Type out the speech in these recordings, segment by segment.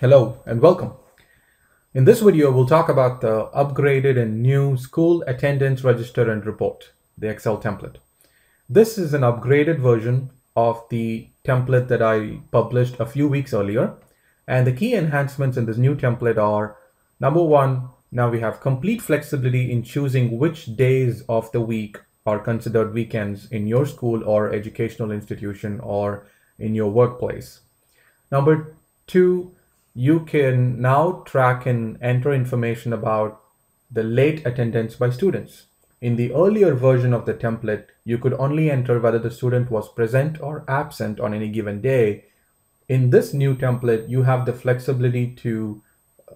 Hello and welcome. In this video, we'll talk about the upgraded and new school attendance register and report, the Excel template. This is an upgraded version of the template that I published a few weeks earlier. And the key enhancements in this new template are number one, now we have complete flexibility in choosing which days of the week are considered weekends in your school or educational institution or in your workplace. Number two, you can now track and enter information about the late attendance by students. In the earlier version of the template, you could only enter whether the student was present or absent on any given day. In this new template, you have the flexibility to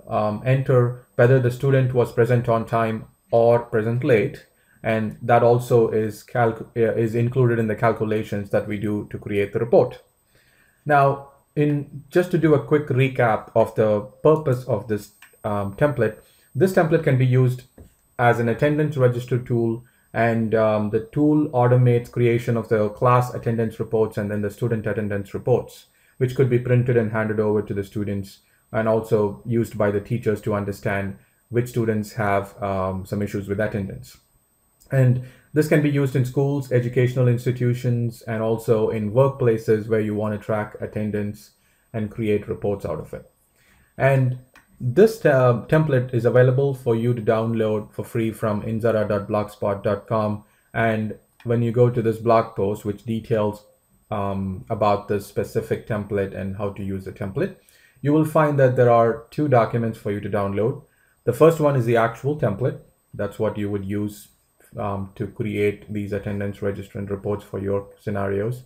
um, enter whether the student was present on time or present late. And that also is, is included in the calculations that we do to create the report. Now, in just to do a quick recap of the purpose of this um, template, this template can be used as an attendance register tool and um, the tool automates creation of the class attendance reports and then the student attendance reports, which could be printed and handed over to the students and also used by the teachers to understand which students have um, some issues with attendance. And this can be used in schools, educational institutions, and also in workplaces where you want to track attendance and create reports out of it. And this template is available for you to download for free from indzara.blogspot.com. And when you go to this blog post, which details um, about this specific template and how to use the template, you will find that there are two documents for you to download. The first one is the actual template. That's what you would use um, to create these attendance registrant reports for your scenarios.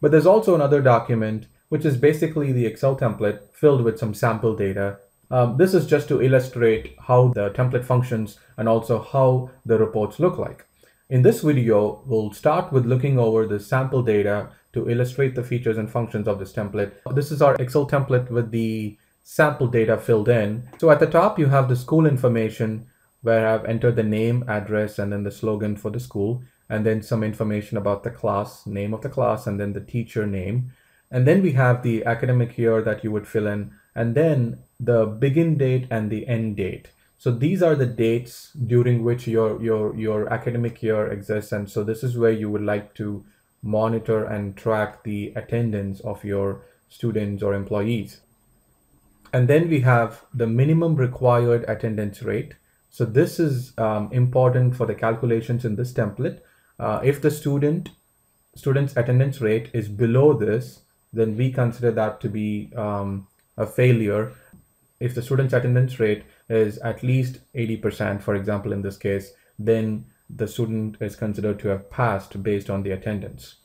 But there's also another document, which is basically the Excel template filled with some sample data. Um, this is just to illustrate how the template functions and also how the reports look like. In this video, we'll start with looking over the sample data to illustrate the features and functions of this template. This is our Excel template with the sample data filled in. So at the top, you have the school information where I've entered the name, address, and then the slogan for the school, and then some information about the class, name of the class, and then the teacher name. And then we have the academic year that you would fill in, and then the begin date and the end date. So these are the dates during which your your your academic year exists, and so this is where you would like to monitor and track the attendance of your students or employees. And then we have the minimum required attendance rate. So this is um, important for the calculations in this template. Uh, if the student student's attendance rate is below this, then we consider that to be um, a failure. If the student's attendance rate is at least 80%, for example, in this case, then the student is considered to have passed based on the attendance.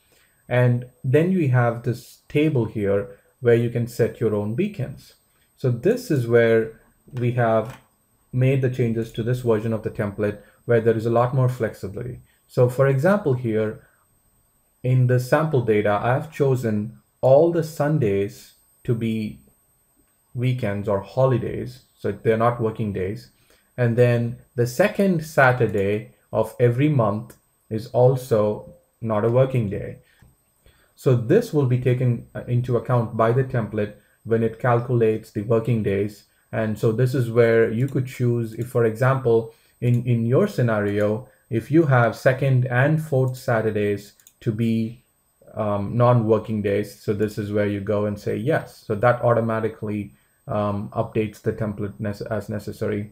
And then we have this table here where you can set your own weekends. So this is where we have made the changes to this version of the template where there is a lot more flexibility. So for example here, in the sample data, I've chosen all the Sundays to be weekends or holidays, so they're not working days. And then the second Saturday of every month is also not a working day. So this will be taken into account by the template when it calculates the working days and so this is where you could choose if, for example, in, in your scenario, if you have second and fourth Saturdays to be um, non-working days, so this is where you go and say yes. So that automatically um, updates the template as necessary.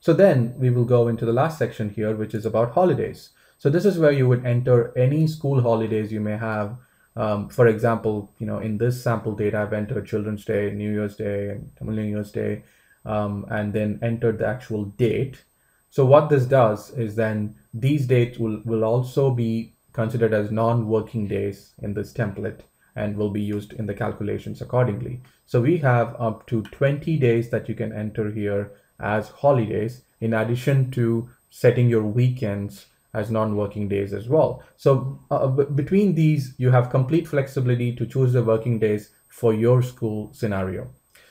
So then we will go into the last section here, which is about holidays. So this is where you would enter any school holidays you may have um, for example, you know, in this sample data, I've entered Children's Day, New Year's Day, and Tamil New Year's Day, um, and then entered the actual date. So what this does is then these dates will, will also be considered as non-working days in this template and will be used in the calculations accordingly. So we have up to 20 days that you can enter here as holidays in addition to setting your weekends as non-working days as well. So uh, between these, you have complete flexibility to choose the working days for your school scenario.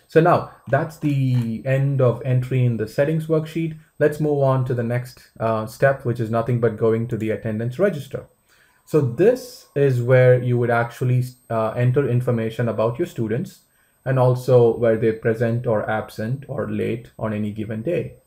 So now that's the end of entry in the settings worksheet. Let's move on to the next uh, step, which is nothing but going to the attendance register. So this is where you would actually uh, enter information about your students and also where they're present or absent or late on any given day.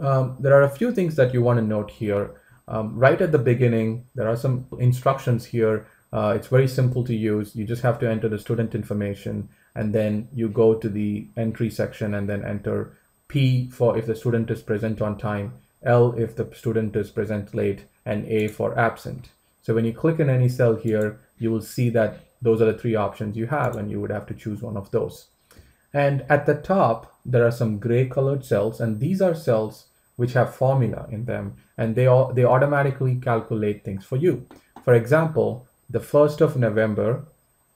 Um, there are a few things that you want to note here. Um, right at the beginning, there are some instructions here. Uh, it's very simple to use. You just have to enter the student information and then you go to the entry section and then enter P for if the student is present on time, L if the student is present late, and A for absent. So when you click in any cell here, you will see that those are the three options you have and you would have to choose one of those. And at the top, there are some gray colored cells and these are cells which have formula in them and they, all, they automatically calculate things for you. For example, the 1st of November,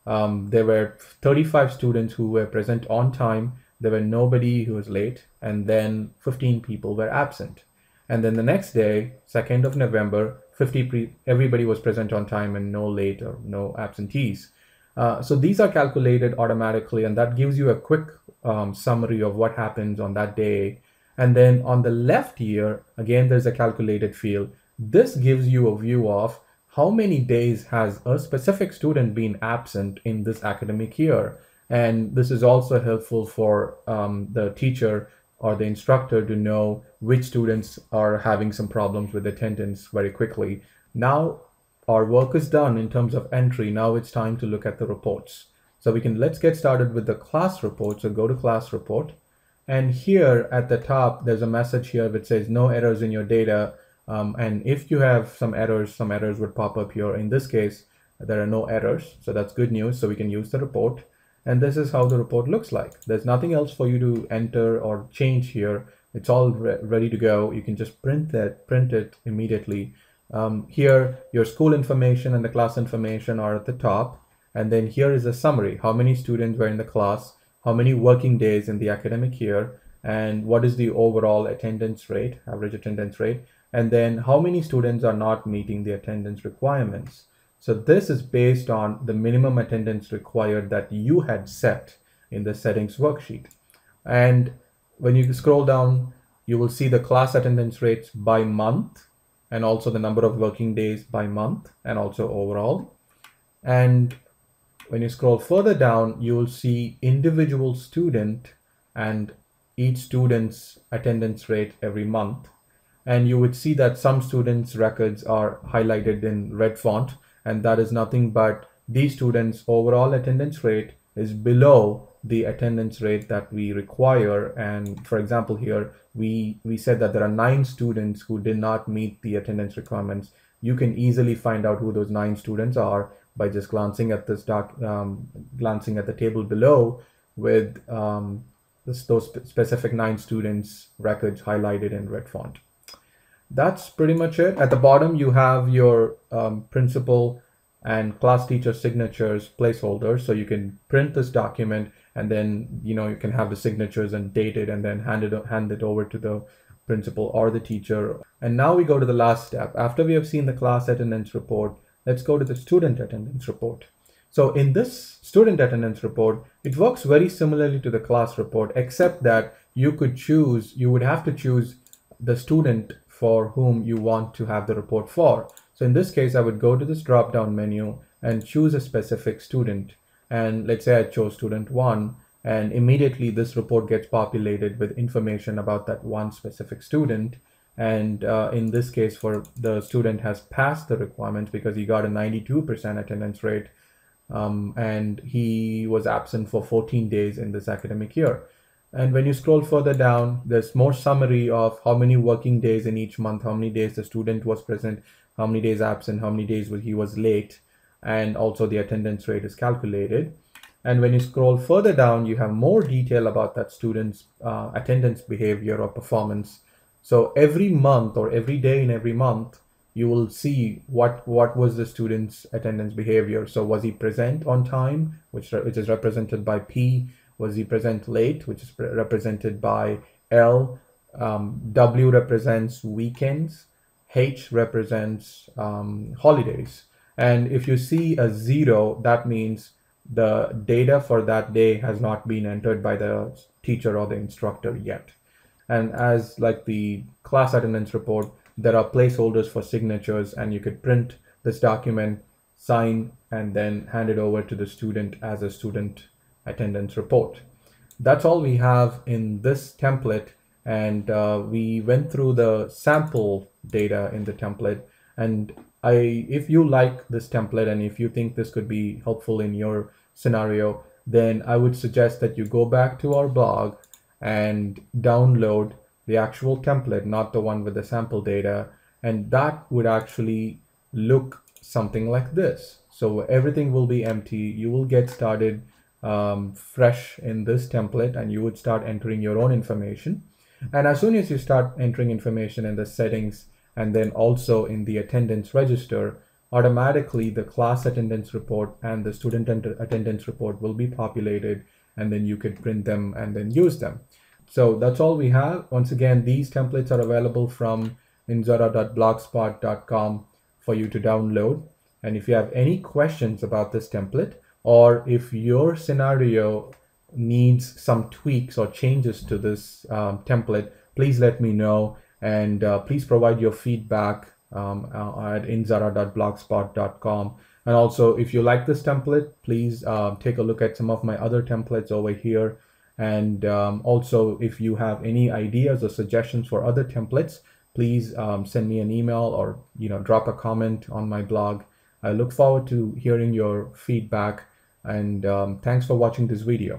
um, there were 35 students who were present on time. There were nobody who was late and then 15 people were absent. And then the next day, 2nd of November, 50 pre- everybody was present on time and no late or no absentees. Uh, so these are calculated automatically, and that gives you a quick um, summary of what happens on that day. And then on the left here, again, there's a calculated field. This gives you a view of how many days has a specific student been absent in this academic year. And this is also helpful for um, the teacher or the instructor to know which students are having some problems with attendance very quickly. Now our work is done in terms of entry. Now it's time to look at the reports. So we can, let's get started with the class report. So go to class report. And here at the top, there's a message here that says no errors in your data. Um, and if you have some errors, some errors would pop up here. In this case, there are no errors. So that's good news. So we can use the report. And this is how the report looks like. There's nothing else for you to enter or change here. It's all re ready to go. You can just print that, print it immediately. Um, here, your school information and the class information are at the top. And then here is a summary. How many students were in the class? How many working days in the academic year? And what is the overall attendance rate, average attendance rate? And then how many students are not meeting the attendance requirements? So this is based on the minimum attendance required that you had set in the settings worksheet. And when you scroll down, you will see the class attendance rates by month and also the number of working days by month and also overall. And when you scroll further down, you will see individual student and each student's attendance rate every month. And you would see that some students' records are highlighted in red font, and that is nothing but these students' overall attendance rate is below the attendance rate that we require. And for example, here we, we said that there are nine students who did not meet the attendance requirements. You can easily find out who those nine students are by just glancing at this doc, um, glancing at the table below with um, this, those specific nine students records highlighted in red font. That's pretty much it. At the bottom, you have your um, principal and class teacher signatures placeholders. So you can print this document and then, you know, you can have the signatures and date it and then hand it, hand it over to the principal or the teacher. And now we go to the last step. After we have seen the class attendance report, let's go to the student attendance report. So in this student attendance report, it works very similarly to the class report, except that you could choose, you would have to choose the student for whom you want to have the report for. So in this case, I would go to this drop down menu and choose a specific student. And let's say I chose student one and immediately this report gets populated with information about that one specific student. And uh, in this case, for the student has passed the requirements because he got a 92% attendance rate um, and he was absent for 14 days in this academic year. And when you scroll further down, there's more summary of how many working days in each month, how many days the student was present, how many days absent, how many days he was late, and also the attendance rate is calculated. And when you scroll further down, you have more detail about that student's uh, attendance behavior or performance. So every month or every day in every month, you will see what what was the student's attendance behavior. So was he present on time, which which is represented by P? Was he present late, which is represented by L? Um, w represents weekends H represents um, holidays. And if you see a zero, that means the data for that day has not been entered by the teacher or the instructor yet. And as like the class attendance report, there are placeholders for signatures and you could print this document, sign, and then hand it over to the student as a student attendance report. That's all we have in this template. And uh, we went through the sample data in the template. And I, if you like this template and if you think this could be helpful in your scenario, then I would suggest that you go back to our blog and download the actual template, not the one with the sample data. And that would actually look something like this. So everything will be empty. You will get started um, fresh in this template and you would start entering your own information. And as soon as you start entering information in the settings and then also in the attendance register, automatically the class attendance report and the student attendance report will be populated and then you could print them and then use them. So that's all we have. Once again, these templates are available from indzara.blogspot.com for you to download. And if you have any questions about this template, or if your scenario needs some tweaks or changes to this um, template, please let me know and uh, please provide your feedback um, uh, at indzara.blogspot.com. And also, if you like this template, please uh, take a look at some of my other templates over here. And um, also, if you have any ideas or suggestions for other templates, please um, send me an email or you know drop a comment on my blog. I look forward to hearing your feedback and um, thanks for watching this video.